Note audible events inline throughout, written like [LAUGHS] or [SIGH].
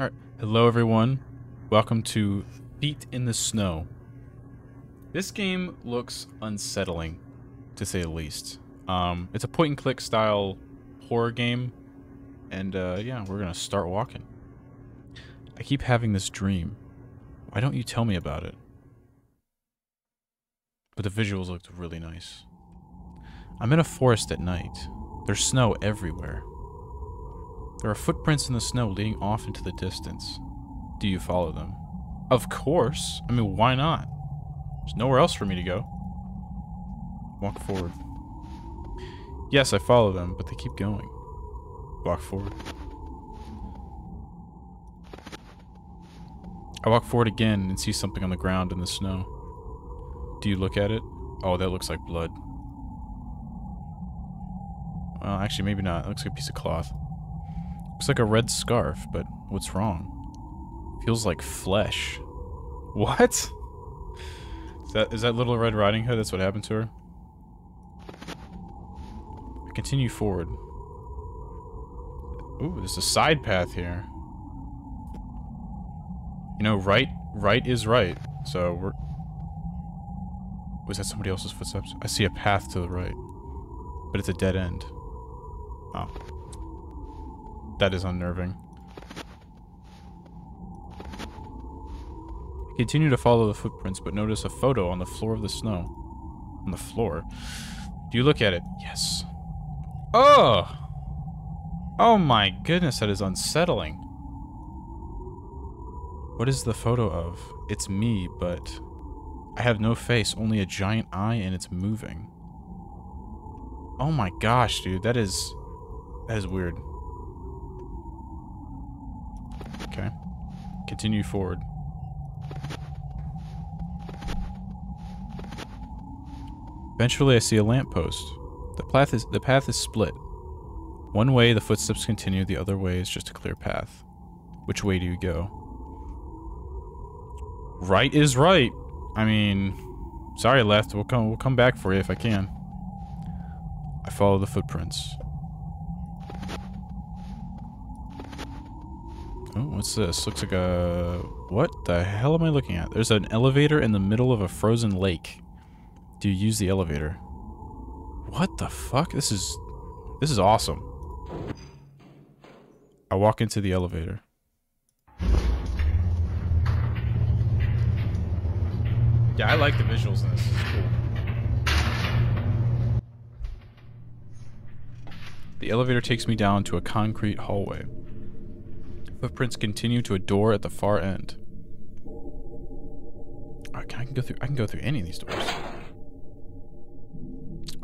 Alright, hello everyone. Welcome to Feet in the Snow. This game looks unsettling, to say the least. Um, it's a point-and-click style horror game, and uh, yeah, we're gonna start walking. I keep having this dream. Why don't you tell me about it? But the visuals looked really nice. I'm in a forest at night. There's snow everywhere. There are footprints in the snow leading off into the distance. Do you follow them? Of course. I mean, why not? There's nowhere else for me to go. Walk forward. Yes, I follow them, but they keep going. Walk forward. I walk forward again and see something on the ground in the snow. Do you look at it? Oh, that looks like blood. Well, actually, maybe not. It looks like a piece of cloth. Looks like a red scarf, but what's wrong? Feels like flesh. What? Is that is that Little Red Riding Hood? That's what happened to her? I continue forward. Ooh, there's a side path here. You know, right right is right. So we're Was that somebody else's footsteps? I see a path to the right. But it's a dead end. Oh. That is unnerving. I continue to follow the footprints, but notice a photo on the floor of the snow. On the floor? Do you look at it? Yes. Oh! Oh my goodness, that is unsettling. What is the photo of? It's me, but I have no face, only a giant eye, and it's moving. Oh my gosh, dude, that is... That is weird. Continue forward. Eventually I see a lamppost. The path is the path is split. One way the footsteps continue, the other way is just a clear path. Which way do you go? Right is right. I mean, sorry left, we'll come we'll come back for you if I can. I follow the footprints. Oh, what's this? Looks like a... What the hell am I looking at? There's an elevator in the middle of a frozen lake. Do you use the elevator? What the fuck? This is... This is awesome. I walk into the elevator. Yeah, I like the visuals in this. Is cool. The elevator takes me down to a concrete hallway. Footprints continue to a door at the far end. I can go through. I can go through any of these doors.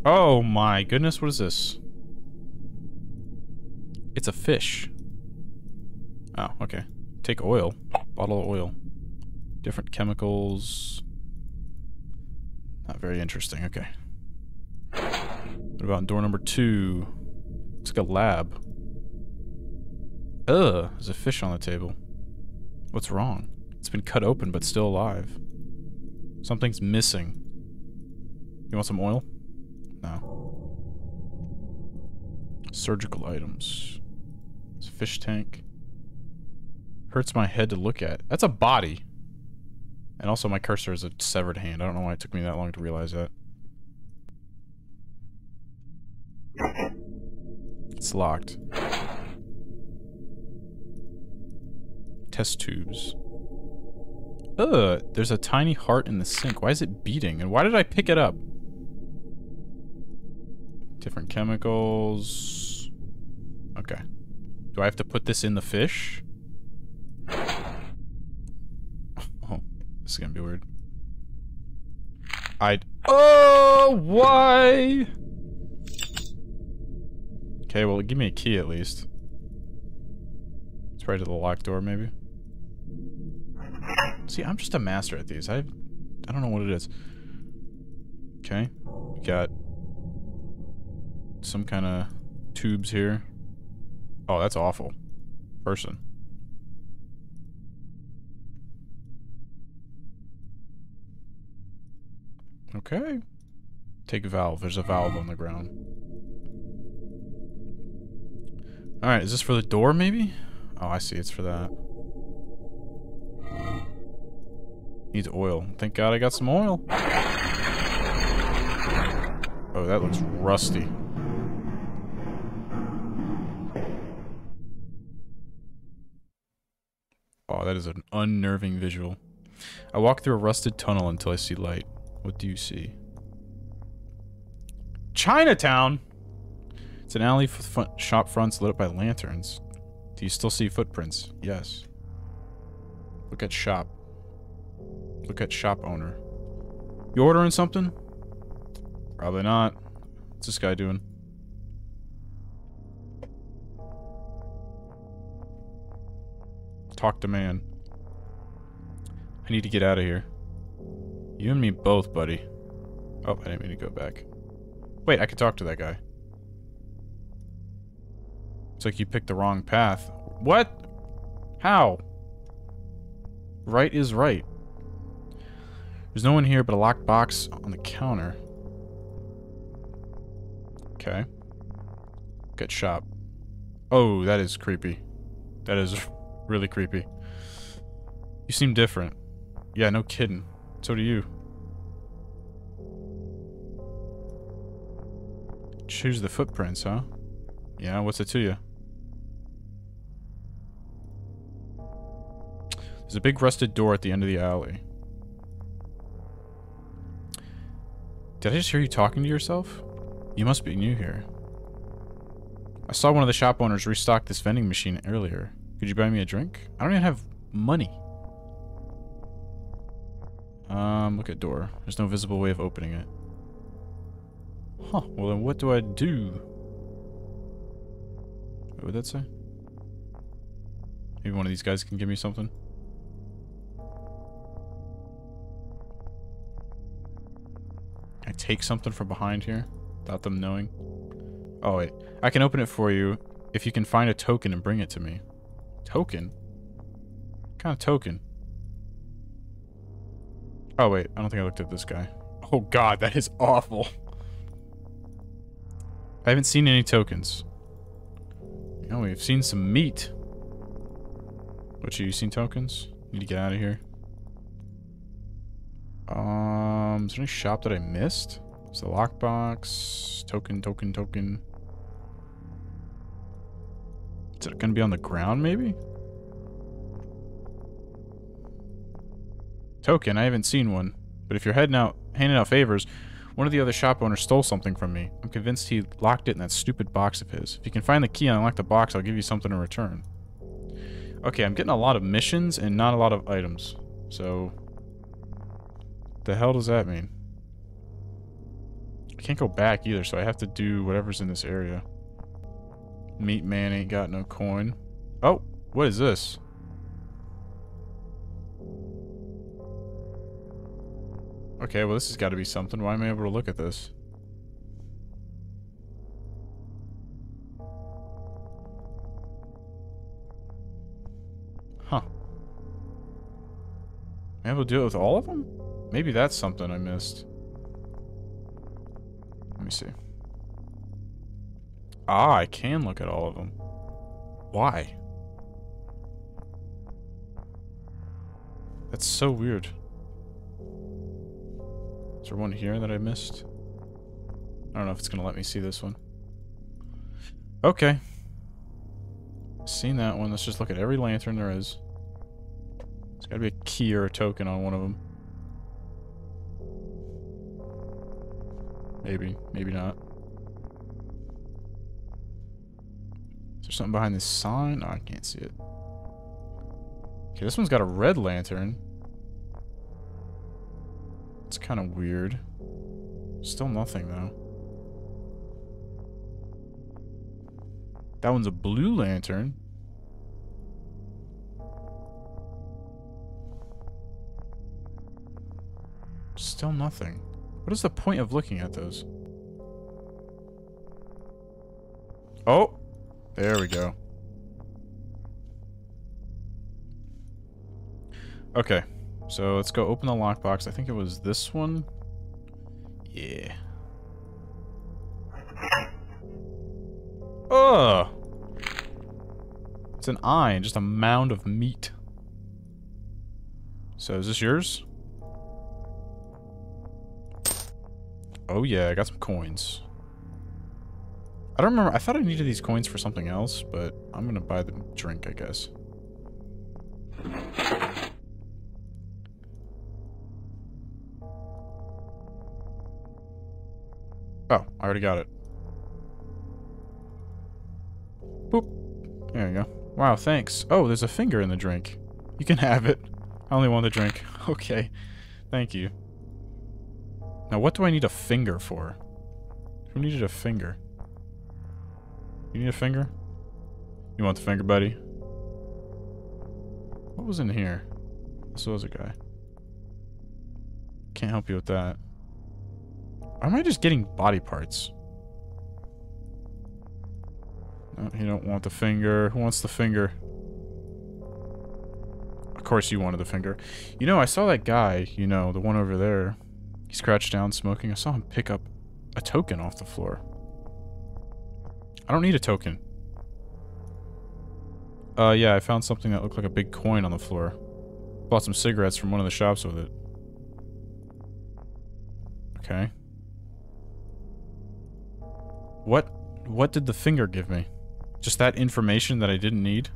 Oh my goodness! What is this? It's a fish. Oh, okay. Take oil. Bottle of oil. Different chemicals. Not very interesting. Okay. What about door number two? Looks like a lab. Ugh, there's a fish on the table. What's wrong? It's been cut open but still alive. Something's missing. You want some oil? No. Surgical items. It's a fish tank. Hurts my head to look at. That's a body. And also my cursor is a severed hand. I don't know why it took me that long to realize that. It's locked. Test tubes. Ugh, there's a tiny heart in the sink. Why is it beating? And why did I pick it up? Different chemicals. Okay. Do I have to put this in the fish? [LAUGHS] Oh, this is gonna be weird. I. Oh, why? Okay, well, give me a key at least. It's right to the locked door, maybe. See, I'm just a master at these. I, I don't know what it is. Okay, we got some kind of tubes here. Oh, that's awful. Person. Okay. Take valve. There's a valve on the ground. Alright, is this for the door, maybe? Oh, I see. It's for that. Needs oil. Thank God I got some oil. Oh, that looks rusty. Oh, that is an unnerving visual. I walk through a rusted tunnel until I see light. What do you see? Chinatown! It's an alley with shop fronts lit up by lanterns. Do you still see footprints? Yes. Look at shop. Look at shop owner. You ordering something? Probably not. What's this guy doing? Talk to man. I need to get out of here. You and me both, buddy. Oh, I didn't mean to go back. Wait, I could talk to that guy. It's like you picked the wrong path. What? How? Right is right. There's no one here but a locked box on the counter. Okay. Good shop. Oh, that is creepy. That is really creepy. You seem different. Yeah, no kidding. So do you. Choose the footprints, huh? Yeah, what's it to you? There's a big rusted door at the end of the alley. Did I just hear you talking to yourself? You must be new here. I saw one of the shop owners restock this vending machine earlier. Could you buy me a drink? I don't even have money. Um, look at door. There's no visible way of opening it. Huh, well then what do I do? What would that say? Maybe one of these guys can give me something? Take something from behind here without them knowing. Oh wait, I can open it for you if you can find a token and bring it to me. Token? What kind of token? Oh wait, I don't think I looked at this guy. Oh god, that is awful. I haven't seen any tokens. You know, we've seen some meat. What, you seen tokens? Need to get out of here. Uh, Um, is there any shop that I missed? It's the lockbox. Token, token, token. Is it going to be on the ground, maybe? Token, I haven't seen one. But if you're heading out, handing out favors, one of the other shop owners stole something from me. I'm convinced he locked it in that stupid box of his. If you can find the key and unlock the box, I'll give you something in return. Okay, I'm getting a lot of missions and not a lot of items. So, the hell does that mean? I can't go back either, so I have to do whatever's in this area. Meat man ain't got no coin. Oh, what is this? Okay, well this has got to be something. Why am I able to look at this? Huh. Am I able to do it with all of them? Maybe that's something I missed. Let me see. Ah, I can look at all of them. Why? That's so weird. Is there one here that I missed? I don't know if it's going to let me see this one. Okay. Seen that one. Let's just look at every lantern there is. There's got to be a key or a token on one of them. Maybe. Maybe not. Is there something behind this sign? Oh, I can't see it. Okay, this one's got a red lantern. It's kind of weird. Still nothing, though. That one's a blue lantern. Still nothing. What is the point of looking at those? Oh! There we go. Okay. So let's go open the lockbox. I think it was this one. Yeah. Ugh! It's an eye and just a mound of meat. So is this yours? Oh yeah, I got some coins. I don't remember. I thought I needed these coins for something else, but I'm gonna buy the drink, I guess. Oh, I already got it. Boop. There you go. Wow, thanks. Oh, there's a finger in the drink. You can have it. I only want the drink. [LAUGHS] Okay. Thank you. Now, what do I need a finger for? Who needed a finger? You need a finger? You want the finger, buddy? What was in here? This was a guy. Can't help you with that. Am I just getting body parts? No, you don't want the finger. Who wants the finger? Of course you wanted the finger. You know, I saw that guy, you know, the one over there. He's crouched down smoking. I saw him pick up a token off the floor. I don't need a token. Uh, yeah, I found something that looked like a big coin on the floor. Bought some cigarettes from one of the shops with it. Okay. What, what did the finger give me? Just that information that I didn't need?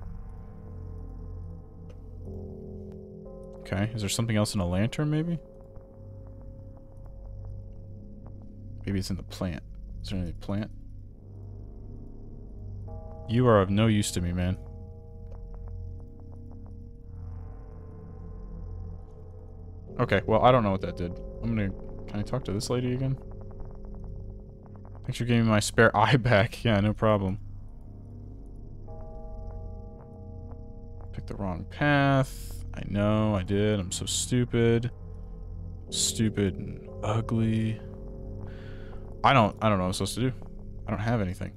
Okay, is there something else in a lantern, maybe? Maybe it's in the plant. Is there any plant? You are of no use to me, man. Okay, well, I don't know what that did. I'm gonna... Can I talk to this lady again? Thanks for giving me my spare [LAUGHS] eye back. Yeah, no problem. Picked the wrong path. I know, I did. I'm so stupid. Stupid and ugly. I don't I don't know what I'm supposed to do. I don't have anything.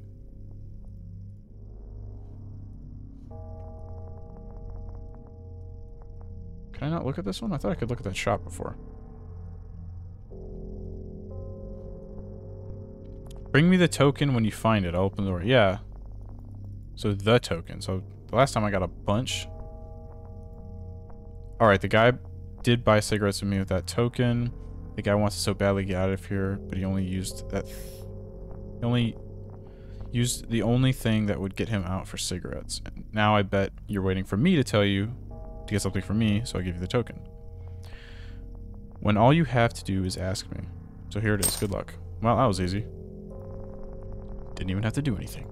Can I not look at this one? I thought I could look at that shop before. Bring me the token when you find it. I'll open the door. Yeah. So the token. So the last time I got a bunch. Alright, the guy did buy cigarettes with me with that token. The guy wants to so badly get out of here, but he only used that... He only used the only thing that would get him out for cigarettes. Now I bet you're waiting for me to tell you to get something from me, so I give you the token. When all you have to do is ask me. So here it is. Good luck. Well, that was easy. Didn't even have to do anything.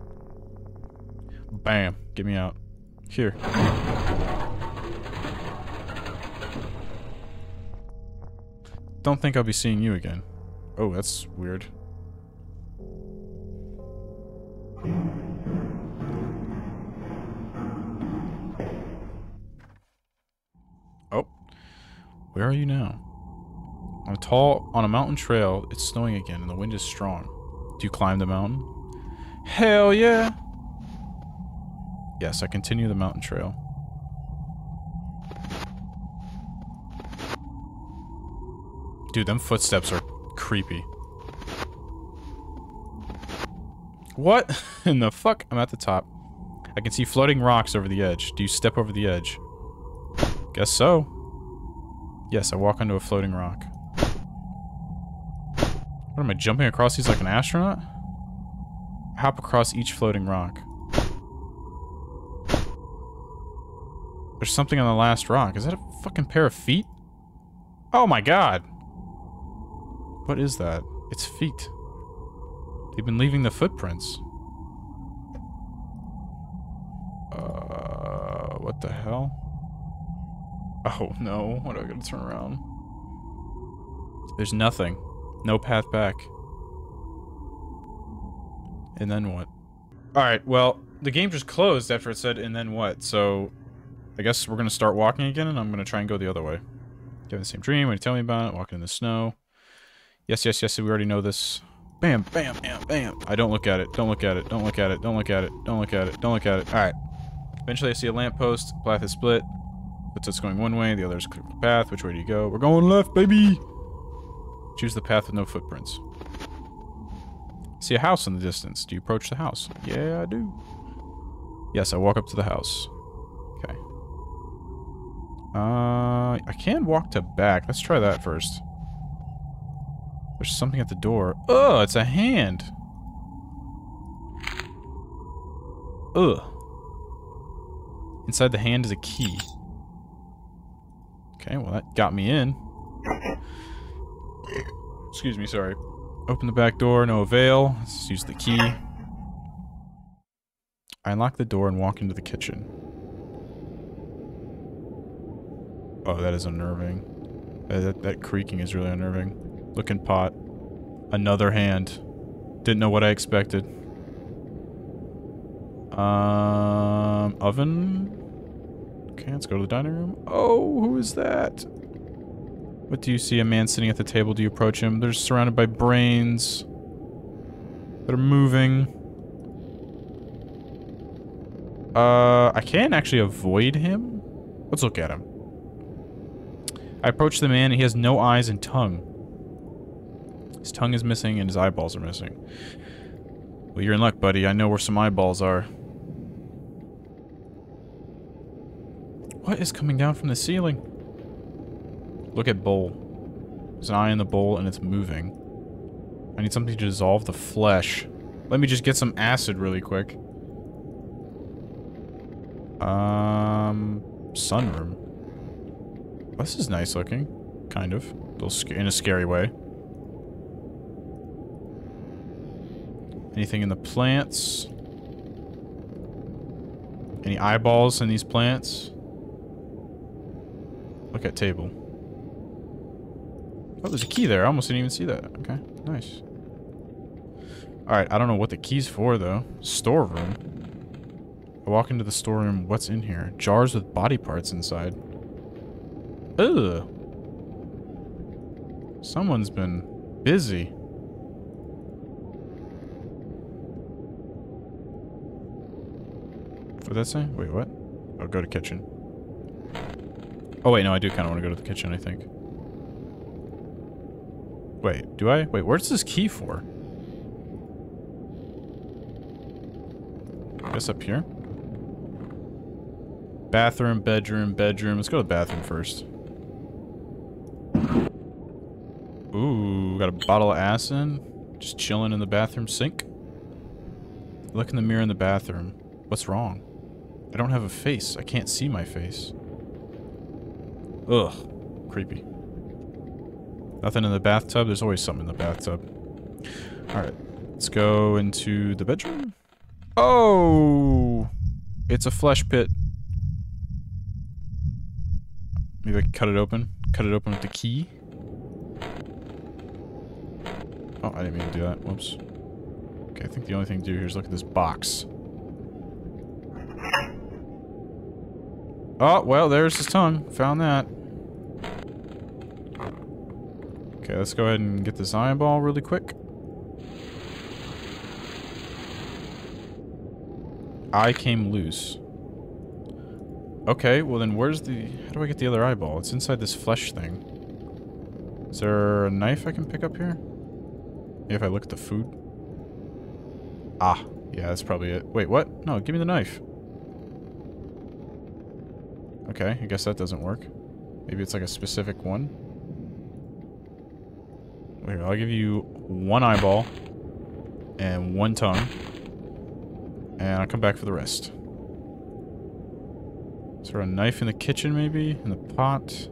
Bam. Get me out. Here. Don't think I'll be seeing you again. Oh, that's weird. Oh. Where are you now? A tall, on a mountain trail, it's snowing again and the wind is strong. Do you climb the mountain? Hell yeah! Yes, I continue the mountain trail. Dude, them footsteps are creepy. What [LAUGHS] in the fuck? I'm at the top. I can see floating rocks over the edge. Do you step over the edge? Guess so. Yes, I walk onto a floating rock. What am I, jumping across these like an astronaut? Hop across each floating rock. There's something on the last rock. Is that a fucking pair of feet? Oh my god! What is that? It's feet. They've been leaving the footprints. Uh, what the hell? Oh [LAUGHS] no, what am I gonna turn around? There's nothing. No path back. And then what? Alright, well, the game just closed after it said, and then what? So, I guess we're gonna start walking again, and I'm gonna try and go the other way. Have the same dream, what you tell me about it, walking in the snow. Yes, yes, yes, we already know this. Bam, bam, bam, bam. I don't look at it, don't look at it, don't look at it, don't look at it, don't look at it, don't look at it. Alright. Eventually I see a lamppost, path is split. Puts us going one way, the other is clear the path. Which way do you go? We're going left, baby! Choose the path with no footprints. See a house in the distance. Do you approach the house? Yeah, I do. Yes, I walk up to the house. Okay. Uh, I can walk to back. Let's try that first. There's something at the door. Oh, it's a hand. Ugh. Inside the hand is a key. Okay, well that got me in. Excuse me, sorry. Open the back door, no avail. Let's use the key. I unlock the door and walk into the kitchen. Oh, that is unnerving. Uh, that, that creaking is really unnerving. Looking pot. Another hand. Didn't know what I expected. Um, oven? Okay, let's go to the dining room. Oh, who is that? What do you see? A man sitting at the table. Do you approach him? They're surrounded by brains. That are moving. Uh, I can't actually avoid him. Let's look at him. I approach the man and he has no eyes and tongue. His tongue is missing and his eyeballs are missing. Well, you're in luck, buddy. I know where some eyeballs are. What is coming down from the ceiling? Look at bowl. There's an eye in the bowl and it's moving. I need something to dissolve the flesh. Let me just get some acid really quick. Um, sunroom. This is nice looking. Kind of. In a scary way. Anything in the plants? Any eyeballs in these plants? Look at table. Oh, there's a key there. I almost didn't even see that. Okay, nice. Alright, I don't know what the key's for, though. Storeroom. I walk into the storeroom. What's in here? Jars with body parts inside. Ugh. Someone's been busy. What'd that say? Wait, what? Oh, go to kitchen. Oh, wait, no, I do kind of want to go to the kitchen, I think. Wait, do I? Wait, where's this key for? I guess up here? Bathroom, bedroom, bedroom. Let's go to the bathroom first. Ooh, got a bottle of acid. Just chilling in the bathroom sink. Look in the mirror in the bathroom. What's wrong? I don't have a face. I can't see my face. Ugh. Creepy. Nothing in the bathtub? There's always something in the bathtub. Alright. Let's go into the bedroom. Oh! It's a flesh pit. Maybe I can cut it open. Cut it open with the key. Oh, I didn't mean to do that. Whoops. Okay, I think the only thing to do here is look at this box. Oh, well, there's his tongue. Found that. Okay, let's go ahead and get this eyeball really quick. Eye came loose. Okay, well then where's the... How do I get the other eyeball? It's inside this flesh thing. Is there a knife I can pick up here? If I look at the food? Ah, yeah, that's probably it. Wait, what? No, give me the knife. Okay, I guess that doesn't work. Maybe it's like a specific one. Wait, I'll give you one eyeball and one tongue. And I'll come back for the rest. Is there a knife in the kitchen, maybe? In the pot?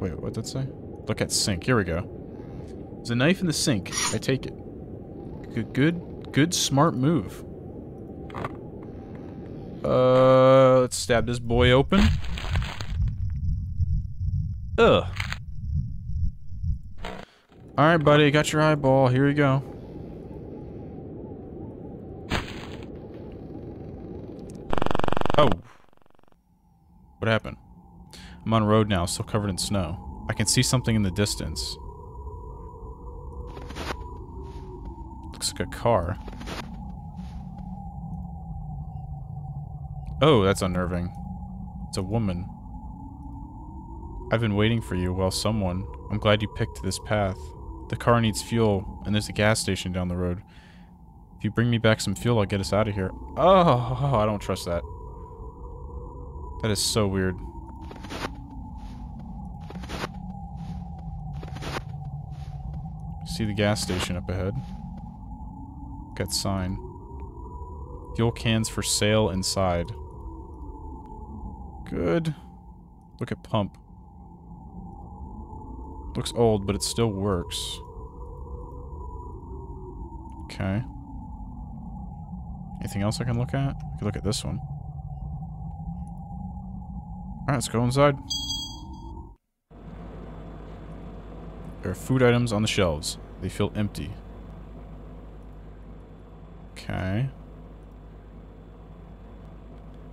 Wait, what did that say? Look at sink. Here we go. There's a knife in the sink. I take it. Good, good, good smart move. Uh, let's stab this boy open. Ugh. Alright, buddy, got your eyeball. Here you go. Oh. What happened? I'm on road now, still covered in snow. I can see something in the distance. Looks like a car. Oh, that's unnerving. It's a woman. I've been waiting for you, well, someone. I'm glad you picked this path. The car needs fuel, and there's a gas station down the road. If you bring me back some fuel, I'll get us out of here. Oh, [LAUGHS] I don't trust that. That is so weird. See the gas station up ahead. Got sign. Fuel cans for sale inside. Good. Look at pump. Looks old, but it still works. Okay. Anything else I can look at? I look at this one. Alright, let's go inside. There are food items on the shelves. They feel empty. Okay.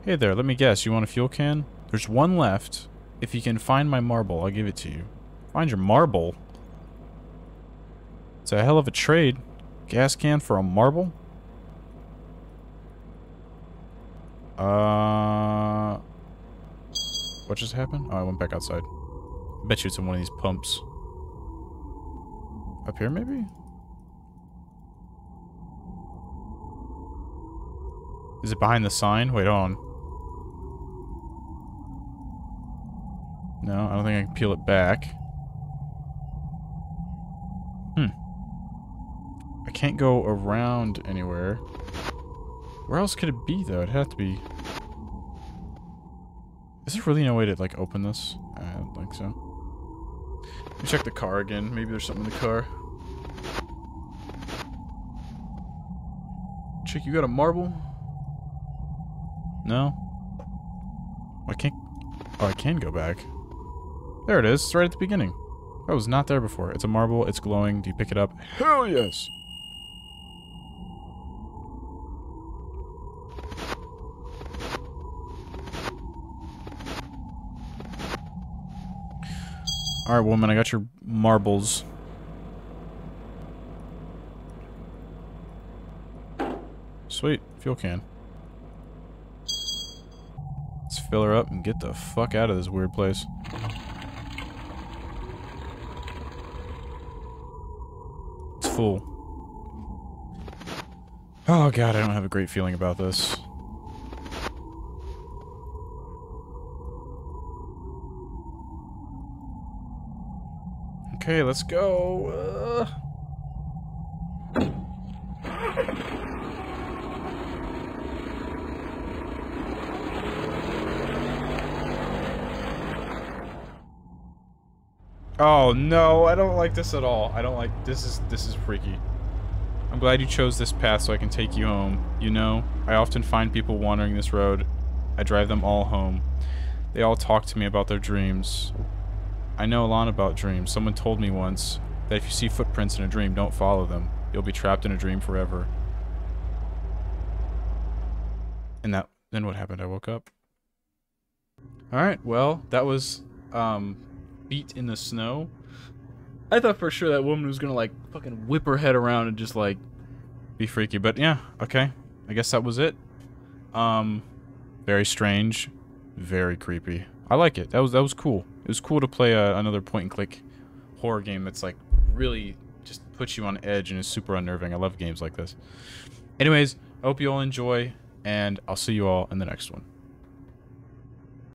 Hey there, let me guess. You want a fuel can? There's one left. If you can find my marble, I'll give it to you. Find your marble? It's a hell of a trade. Gas can for a marble? Uh... What just happened? Oh, I went back outside. I bet you it's in one of these pumps. Up here, maybe? Is it behind the sign? Wait on. No, I don't think I can peel it back. Hmm. I can't go around anywhere. Where else could it be, though? It'd have to be... Is there really no way to, like, open this? I don't think so. Let me check the car again. Maybe there's something in the car. Chick, you got a marble? No? I can't... Oh, I can go back. There it is. It's right at the beginning. Oh, that was not there before. It's a marble. It's glowing. Do you pick it up? Hell yes! Alright, woman. I got your marbles. Sweet. Fuel can. Let's fill her up and get the fuck out of this weird place. Oh god, I don't have a great feeling about this. Okay, let's go. Uh... Oh no, I don't like this at all. I don't like this is this is freaky. I'm glad you chose this path so I can take you home. You know, I often find people wandering this road. I drive them all home. They all talk to me about their dreams. I know a lot about dreams. Someone told me once that if you see footprints in a dream, don't follow them. You'll be trapped in a dream forever. And that then what happened? I woke up. Alright, well, that was um Feet in the Snow. I thought for sure that woman was gonna like fucking whip her head around and just like be freaky, but yeah, okay. I guess that was it. Um, very strange, very creepy. I like it. That was that was cool. It was cool to play a, another point and click horror game that's like really just puts you on edge and is super unnerving. I love games like this. Anyways, I hope you all enjoy, and I'll see you all in the next one.